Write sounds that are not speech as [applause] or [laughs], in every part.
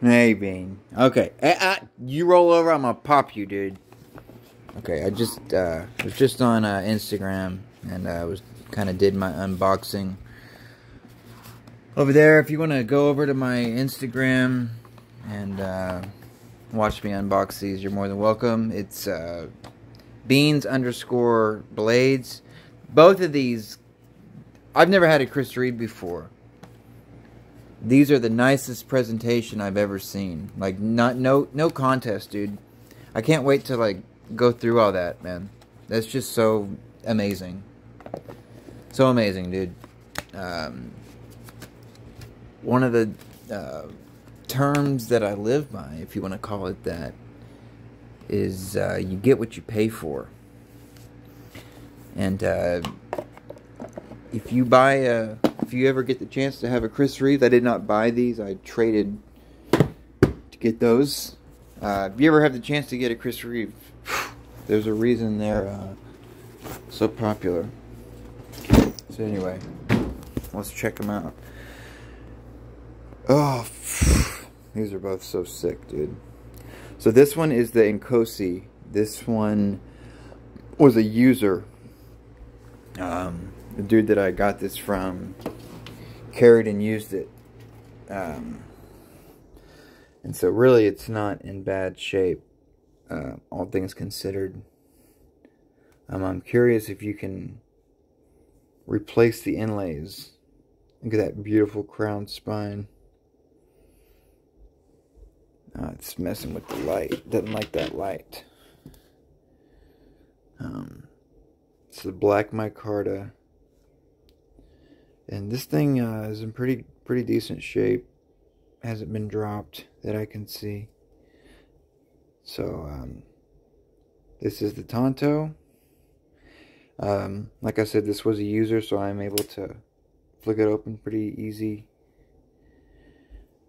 Hey. Okay. You roll over, I'm gonna pop you, dude. Okay, I just uh, was just on uh, Instagram and I uh, was kind of did my unboxing over there. If you want to go over to my Instagram and uh, watch me unbox these, you're more than welcome. It's uh, beans underscore blades. Both of these, I've never had a Chris Reeve before. These are the nicest presentation I've ever seen. Like not no no contest, dude. I can't wait to like go through all that, man. That's just so amazing. So amazing, dude. Um, one of the uh, terms that I live by, if you want to call it that, is uh, you get what you pay for. And uh, if you buy a, if you ever get the chance to have a Chris Reeve, I did not buy these. I traded to get those. Uh, if you ever have the chance to get a Chris Reeve, [sighs] there's a reason they're uh, so popular. So anyway, let's check them out. Oh, [sighs] these are both so sick, dude. So this one is the Inkosi. This one was a user. Um, the dude that I got this from carried and used it. Um, and so really it's not in bad shape, uh, all things considered. Um, I'm curious if you can replace the inlays. Look at that beautiful crown spine. Uh, it's messing with the light. Doesn't like that light. Um, it's the black micarta. And this thing uh, is in pretty pretty decent shape. Hasn't been dropped that I can see. So, um, this is the Tanto. Um, like I said, this was a user, so I'm able to flick it open pretty easy.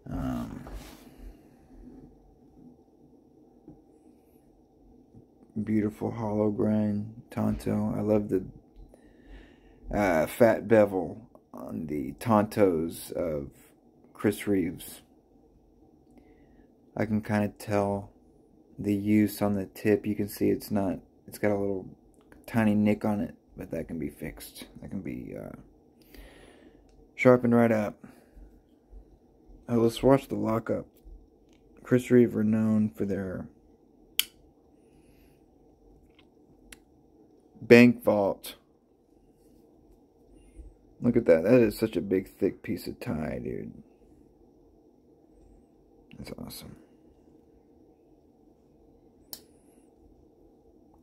Um, beautiful hollow grind Tanto. I love the uh, fat bevel on the Tantos of Chris Reeves. I can kind of tell the use on the tip. You can see it's not, it's got a little tiny nick on it, but that can be fixed. That can be uh, sharpened right up. Uh, let's watch the lockup. Chris Reeve are known for their bank vault. Look at that. That is such a big, thick piece of tie, dude. That's awesome.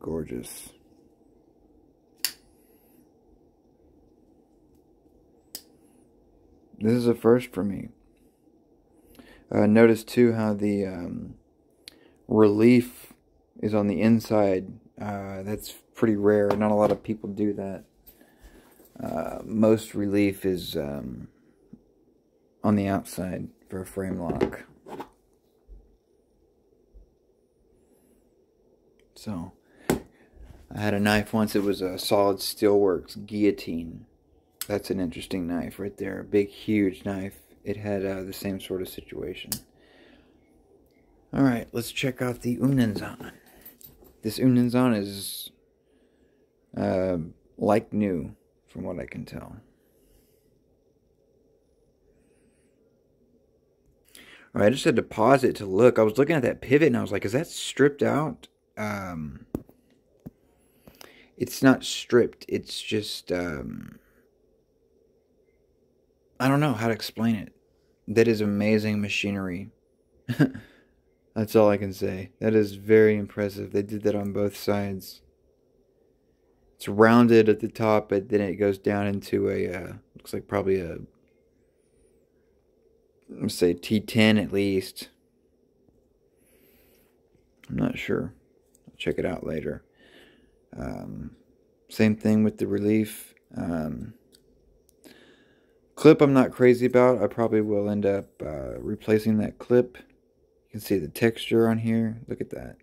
Gorgeous. This is a first for me. Uh, notice too how the um, relief is on the inside. Uh, that's pretty rare. Not a lot of people do that. Uh, most relief is um, on the outside for a frame lock. So, I had a knife once. It was a Solid Steelworks guillotine. That's an interesting knife right there. A big, huge knife. It had uh, the same sort of situation. Alright, let's check out the Umnumzaan. This Umnumzaan is uh, like new, from what I can tell. Alright, I just had to pause it to look. I was looking at that pivot and I was like, is that stripped out? Um, it's not stripped. It's just... Um, I don't know how to explain it. That is amazing machinery. [laughs] That's all I can say. That is very impressive. They did that on both sides. It's rounded at the top, but then it goes down into a, uh, looks like probably a, let's say T10 at least. I'm not sure. I'll check it out later. Um, same thing with the relief. Um, clip I'm not crazy about. I probably will end up uh, replacing that clip. You can see the texture on here. Look at that.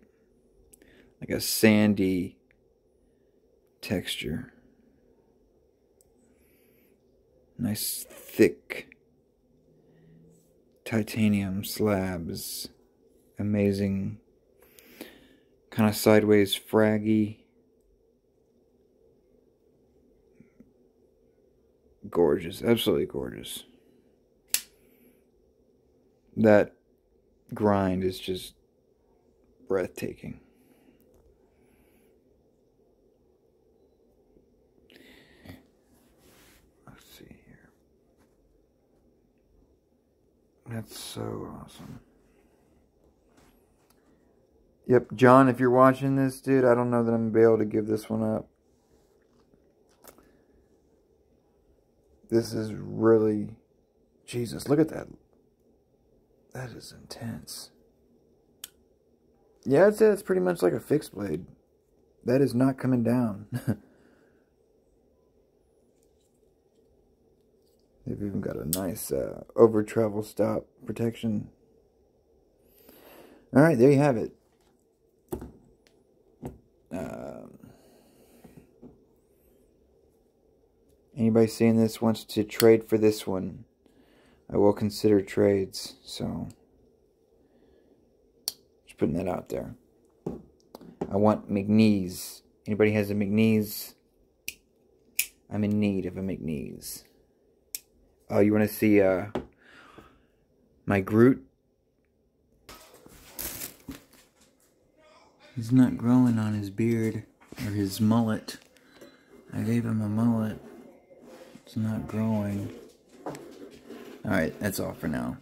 Like a sandy texture. Nice thick titanium slabs. Amazing. Kind of sideways fraggy. Gorgeous. Absolutely gorgeous. That grind is just breathtaking. Let's see here. That's so awesome. Yep, John, if you're watching this, dude, I don't know that I'm going to be able to give this one up. This is really... Jesus, look at that. That is intense. Yeah, I'd say it's pretty much like a fixed blade. That is not coming down. [laughs] They've even got a nice uh, over travel stop protection. Alright, there you have it. Um, anybody seeing this wants to trade for this one, I will consider trades, so just putting that out there. I want McNees. Anybody has a McNees? I'm in need of a McNees. Oh, you want to see uh, my Groot? He's not growing on his beard or his mullet. I gave him a mullet. It's not growing. Alright, that's all for now.